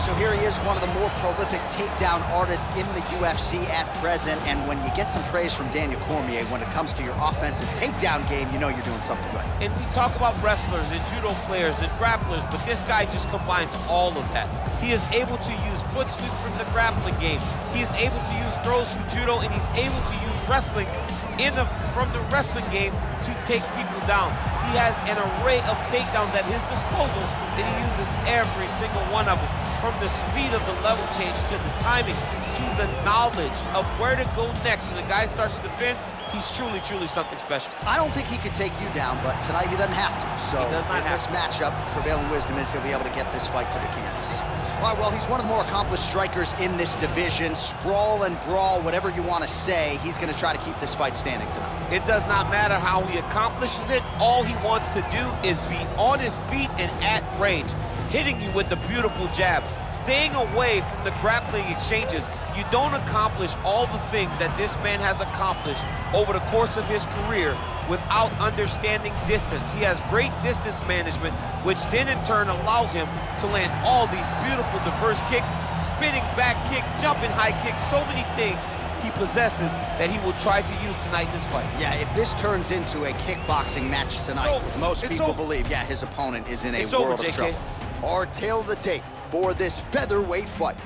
Right, so here he is, one of the more prolific takedown artists in the UFC at present. And when you get some praise from Daniel Cormier, when it comes to your offensive takedown game, you know you're doing something right. And we talk about wrestlers and judo players and grapplers, but this guy just combines all of that. He is able to use foot sweeps from the grappling game. He is able to use throws from judo, and he's able to use wrestling in the from the wrestling game to take people down. He has an array of takedowns at his disposal, and he uses every single one of them from the speed of the level change to the timing to the knowledge of where to go next when the guy starts to defend, he's truly, truly something special. I don't think he could take you down, but tonight he doesn't have to. So in this to. matchup, prevailing wisdom is he'll be able to get this fight to the canvas. All right, well, he's one of the more accomplished strikers in this division. Sprawl and brawl, whatever you want to say, he's going to try to keep this fight standing tonight. It does not matter how he accomplishes it. All he wants to do is be on his feet and at range hitting you with the beautiful jab, staying away from the grappling exchanges. You don't accomplish all the things that this man has accomplished over the course of his career without understanding distance. He has great distance management, which then in turn allows him to land all these beautiful diverse kicks, spinning back kick, jumping high kick, so many things he possesses that he will try to use tonight in this fight. Yeah, if this turns into a kickboxing match tonight, most people believe, yeah, his opponent is in a it's world over, of trouble our tail of the tape for this featherweight fight.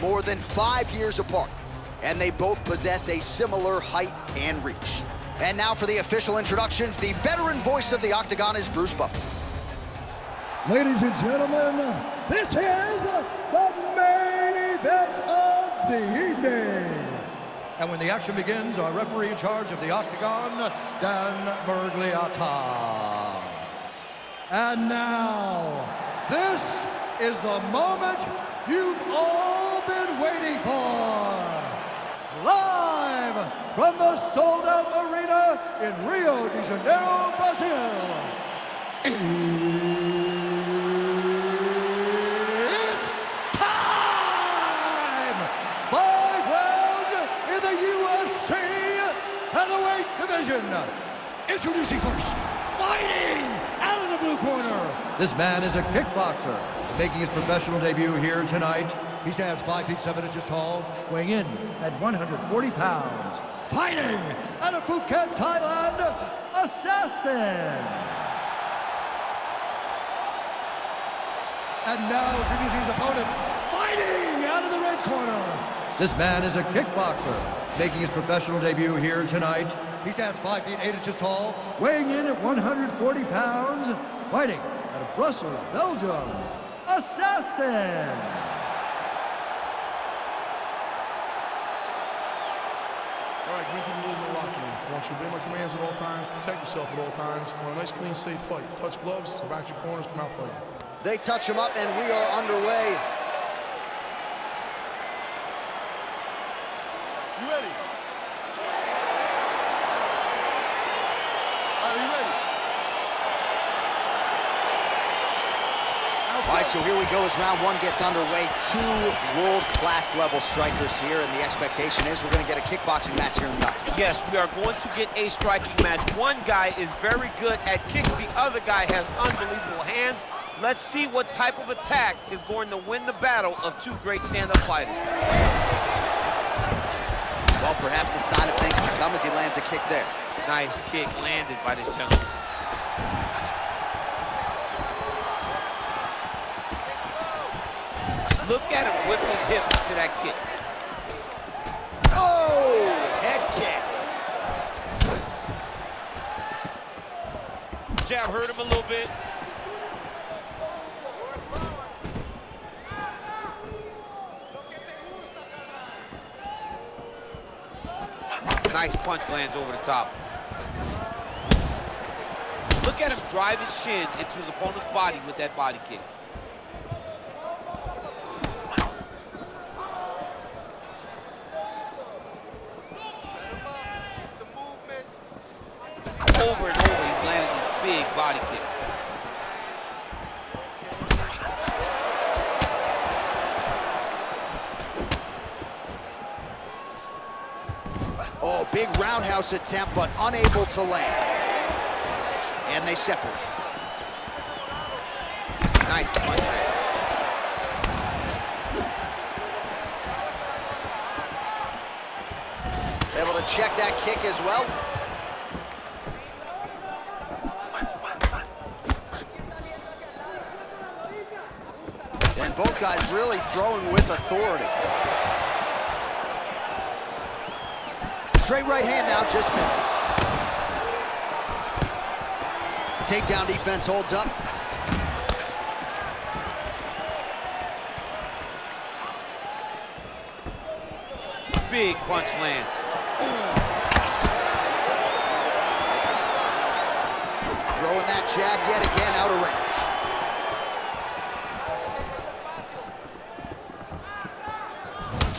More than five years apart, and they both possess a similar height and reach. And now for the official introductions, the veteran voice of the Octagon is Bruce Buffer. Ladies and gentlemen, this is the main event of the evening. And when the action begins, our referee in charge of the Octagon, Dan Miragliotta. And now, this is the moment you've all been waiting for. Live from the sold-out arena in Rio de Janeiro, Brazil. It's time! Five rounds in the UFC featherweight division. Introducing first, fighting out of the blue corner, this man is a kickboxer, making his professional debut here tonight. He stands 5 feet 7 inches tall, weighing in at 140 pounds. Fighting out of Phuket, Thailand, Assassin. And now introducing his opponent, fighting out of the red corner. This man is a kickboxer, making his professional debut here tonight. He stands 5 feet 8 inches tall, weighing in at 140 pounds, fighting out of Brussels, Belgium, Assassin. All right, greet the rules in the locker room. I want you to obey my commands at all times, protect yourself at all times. I want a nice, clean, safe fight. Touch gloves, back your corners, come out fighting. They touch him up, and we are underway. You ready? Right, so here we go as round one gets underway. Two world-class level strikers here, and the expectation is we're going to get a kickboxing match here in the octagon. Yes, we are going to get a striking match. One guy is very good at kicks. The other guy has unbelievable hands. Let's see what type of attack is going to win the battle of two great stand-up fighters. Well, perhaps a sign of things to come as he lands a kick there. Nice kick landed by this gentleman. Look at him whip his hip to that kick. Oh, head kick. Jab hurt him a little bit. Nice punch lands over the top. Look at him drive his shin into his opponent's body with that body kick. close attempt, but unable to land. And they separate. Nice. Able to check that kick as well. And both guys really throwing with authority. Straight right hand now, just misses. Takedown defense holds up. Big punch land. Ooh. Throwing that jab yet again out of range.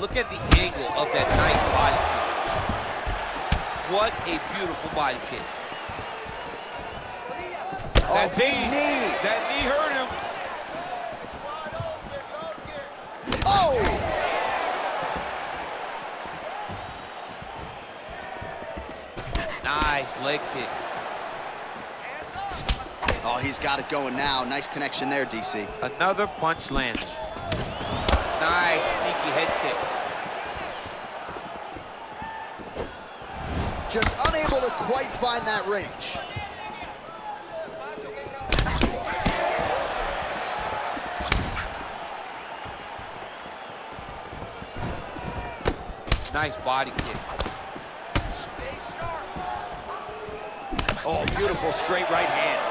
Look at the angle of that nice body. What a beautiful body kick. Oh, that big knee, knee. That knee hurt him. Oh! Nice leg kick. Oh, he's got it going now. Nice connection there, DC. Another punch lands. Nice sneaky head kick. Just unable to quite find that range. Nice body kick. Oh, beautiful straight right hand.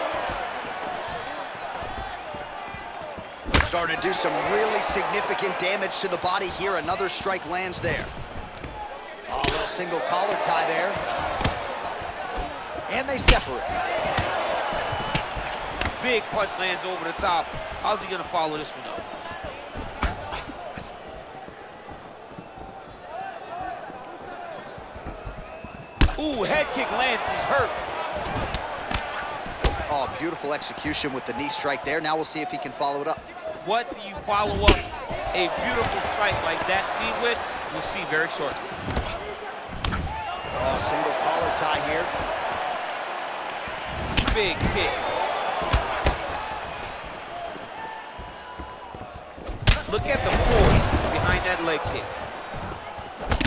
Starting to do some really significant damage to the body here. Another strike lands there. Oh, a little single collar tie there. And they separate. Big punch lands over the top. How's he gonna follow this one up? Ooh, head kick lands, he's hurt. Oh, beautiful execution with the knee strike there. Now we'll see if he can follow it up. What do you follow up a beautiful strike like that knee with? We'll see very shortly. Oh, single collar tie here. Big kick. Look at the force behind that leg kick.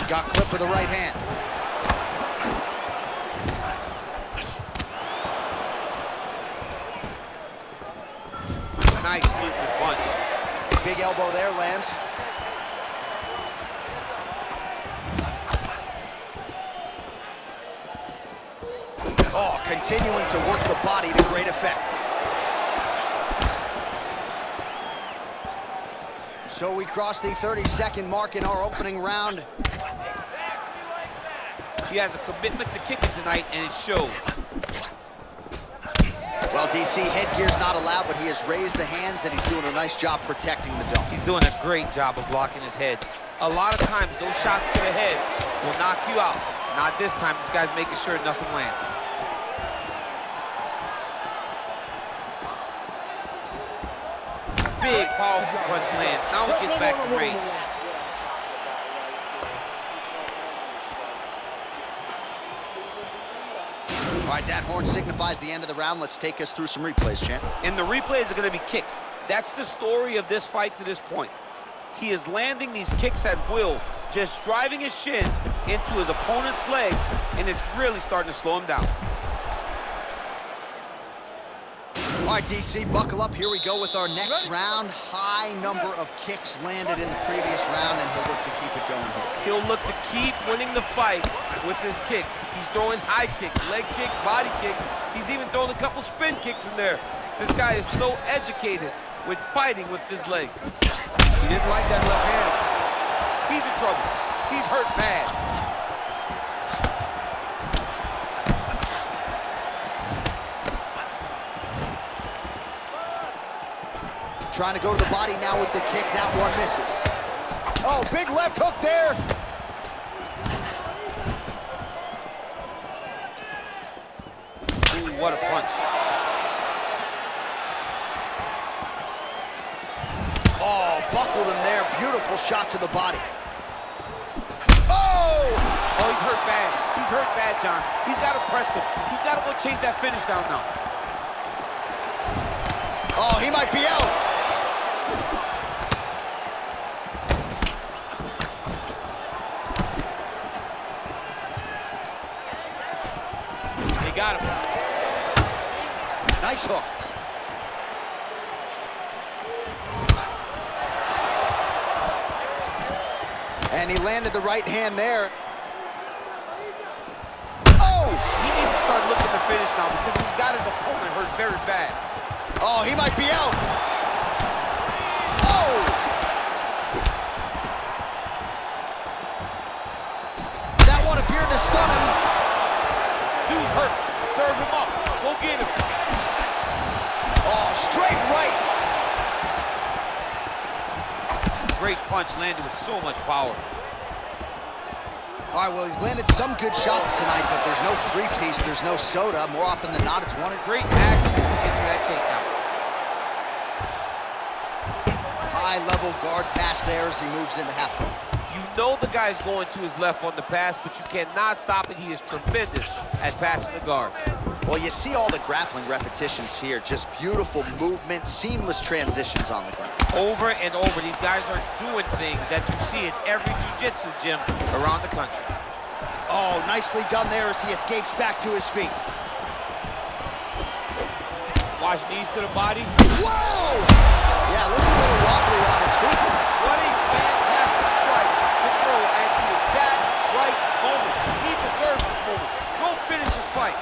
Got clipped with the right hand. Nice movement punch. Big elbow there, lands. Oh, continuing to work the body to great effect. So we cross the 30-second mark in our opening round. He has a commitment to kicking tonight, and it shows. Well, DC, headgear's not allowed, but he has raised the hands, and he's doing a nice job protecting the dome. He's doing a great job of blocking his head. A lot of times, those shots to the head will knock you out. Not this time. This guy's making sure nothing lands. Big, powerful punch lands. Now he gets back to range. All right, that horn signifies the end of the round. Let's take us through some replays, champ. And the replays are going to be kicks. That's the story of this fight to this point. He is landing these kicks at will, just driving his shin into his opponent's legs, and it's really starting to slow him down. All right, DC, buckle up. Here we go with our next round. High number of kicks landed in the previous round, and he'll look to keep it going here. He'll look to keep winning the fight with his kicks. He's throwing high kick, leg kick, body kick. He's even throwing a couple spin kicks in there. This guy is so educated with fighting with his legs. He didn't like that left hand. He's in trouble. He's hurt bad. Trying to go to the body now with the kick. That one misses. Oh, big left hook there. Ooh, what a punch. Oh, buckled him there. Beautiful shot to the body. Oh! Oh, he's hurt bad. He's hurt bad, John. He's got to press him. He's got to go chase that finish down now. Oh, he might be out. And he landed the right hand there. Oh! He needs to start looking to finish now because he's got his opponent hurt very bad. Oh, he might be out. Great punch landed with so much power. All right, well, he's landed some good shots tonight, but there's no three-piece, there's no soda. More often than not, it's one. Great action to get to that takedown. High-level guard pass there as he moves into half guard. You know the guy's going to his left on the pass, but you cannot stop it. He is tremendous at passing the guard. Well, you see all the grappling repetitions here. Just beautiful movement, seamless transitions on the ground. Over and over, these guys are doing things that you see in every jiu-jitsu gym around the country. Oh, nicely done there as he escapes back to his feet. Watch knees to the body. Whoa! Yeah, looks a little wobbly on his feet. What a fantastic strike to throw at the exact right moment. He deserves this moment. Go finish his fight.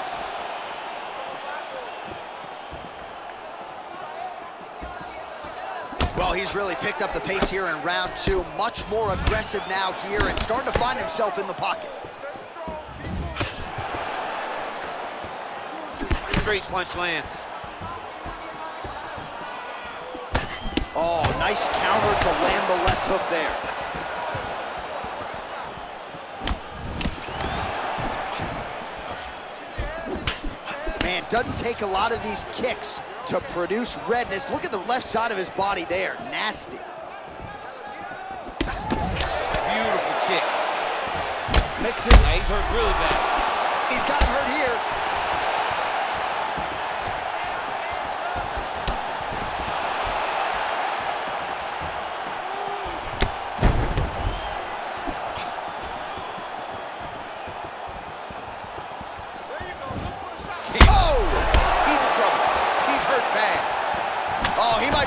Well, he's really picked up the pace here in round two. Much more aggressive now here and starting to find himself in the pocket. Straight punch lands. Oh, nice counter to land the left hook there. Man, doesn't take a lot of these kicks to produce redness. Look at the left side of his body there. Nasty. Beautiful kick. Mixes. Yeah, he's hurt really bad.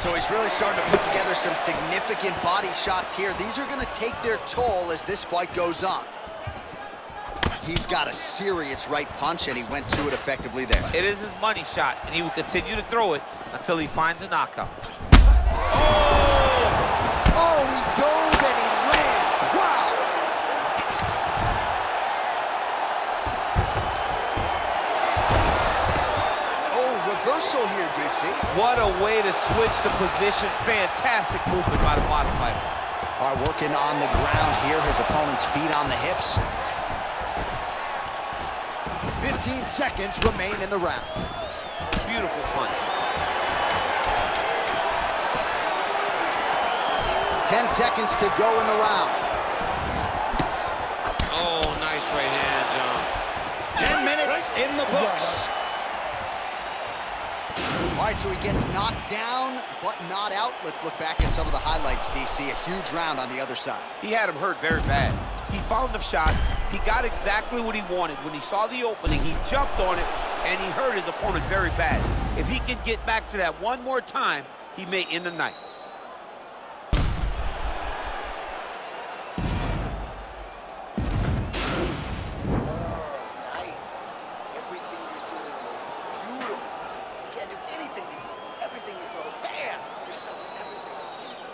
So he's really starting to put together some significant body shots here. These are going to take their toll as this fight goes on. He's got a serious right punch, and he went to it effectively there. It is his money shot, and he will continue to throw it until he finds a knockout. Oh! DC. What a way to switch the position. Fantastic movement by the bottom fighter. All right, working on the ground here. His opponent's feet on the hips. 15 seconds remain in the round. Beautiful punch. 10 seconds to go in the round. Oh, nice right hand, John. 10 minutes in the books. All right, so he gets knocked down, but not out. Let's look back at some of the highlights, DC. A huge round on the other side. He had him hurt very bad. He found the shot. He got exactly what he wanted. When he saw the opening, he jumped on it, and he hurt his opponent very bad. If he can get back to that one more time, he may end the night.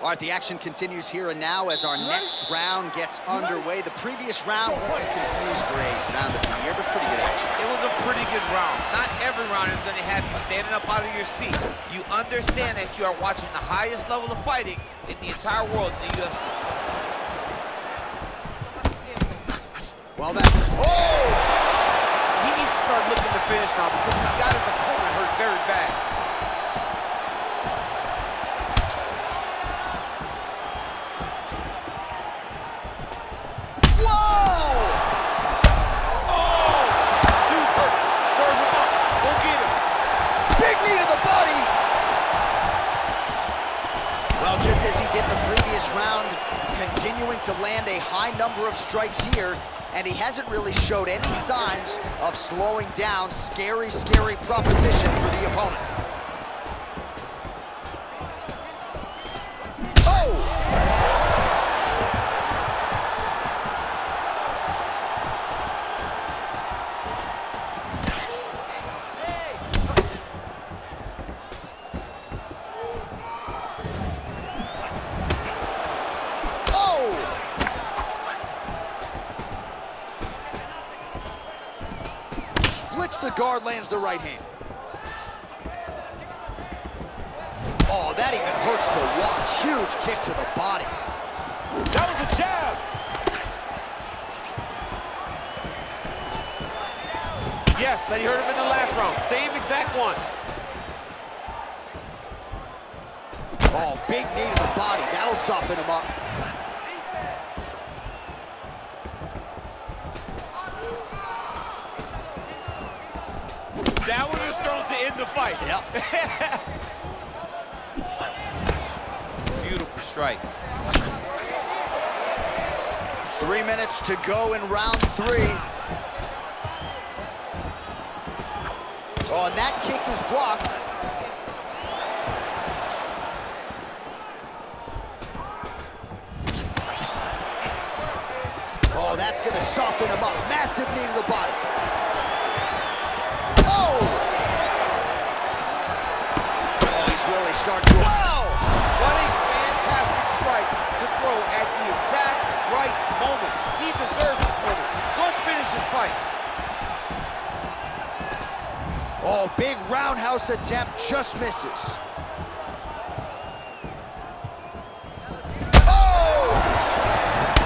All right, the action continues here and now as our next round gets underway. The previous round won't be confused for a round of the year, but pretty good action. It was a pretty good round. Not every round is going to have you standing up out of your seat. You understand that you are watching the highest level of fighting in the entire world in the UFC. Well, that... Oh! He needs to start looking to finish now because he's got his opponent hurt very bad. Land a high number of strikes here, and he hasn't really showed any signs of slowing down. Scary, scary proposition for the opponent. Right hand. Oh, that even hurts to watch. Huge kick to the body. That was a jab. Yes, that he hurt him in the last round. Same exact one. Oh, big knee to the body. That'll soften him up. Yep. Beautiful strike. Three minutes to go in round three. Oh, and that kick is blocked. Oh, that's gonna soften him up. Massive knee to the body. Oh, big roundhouse attempt just misses. Oh!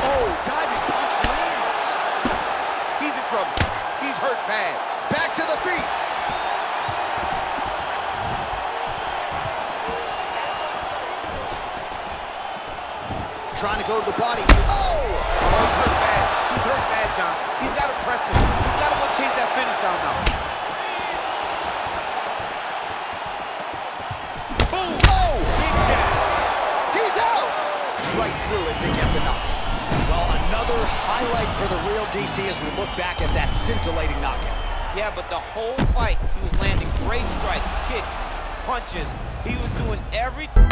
Oh, diving punch lands. He's in trouble. He's hurt bad. Back to the feet. trying to go to the body. Oh! oh! He's hurt bad. He's hurt bad, John. He's got to press him. He's got to go chase that finish down now. Highlight for the real DC as we look back at that scintillating knockout. Yeah, but the whole fight, he was landing great strikes, kicks, punches. He was doing everything.